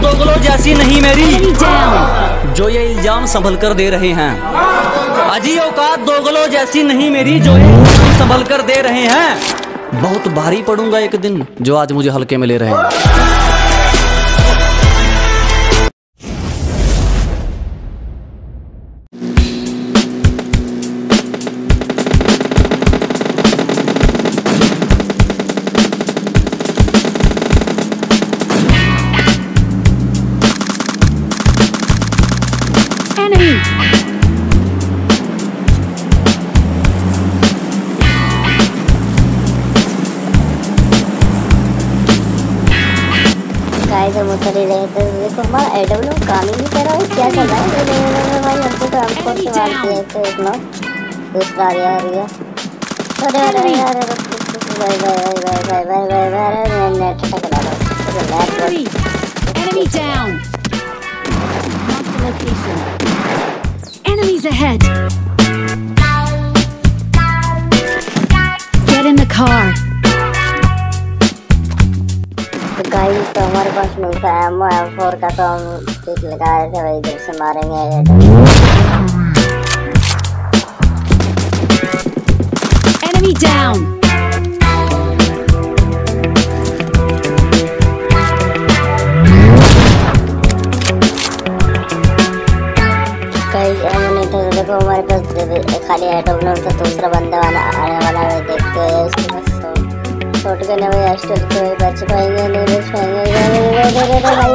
दोगलो जैसी नहीं मेरी। जो ये इल्ज़ाम संभल कर दे रहे हैं। अजी औकात दोगलो जैसी नहीं मेरी जो ये इल्ज़ाम संभल कर दे रहे हैं। बहुत भारी पड़ूँगा एक दिन जो आज मुझे हल्के में ले रहे हैं। Enemy. गाइस हम उतर ही रहे थे देखो हमारा एडब्ल्यू काम ही नहीं कर रहा है क्या चल रहा है नहीं नहीं नहीं भाई हमको ट्रांसपोर्ट से मार दिया तो एक नॉक दूसरा आ गया आ गया अरे अरे अरे अरे भाई भाई भाई भाई भाई भाई भाई अरे मैं नेट टकरा रहा हूँ Enemy. Enemy location. Enemies ahead. Get in the car. तो गाइस तो हमारे पास मिलता है एमओ एम4 का तो हम पिक लगाए थे भाई इधर से मारेंगे Enemy down. गाइस एमओ नहीं था तो हमारे पास खाली आइटम एडब्ल्यू तो दूसरा बंदा वाला आने वाला है देखते हैं उसके पास छोट के ना भाई एस्टर तो बच पाएँगे नहीं बच पाएँगे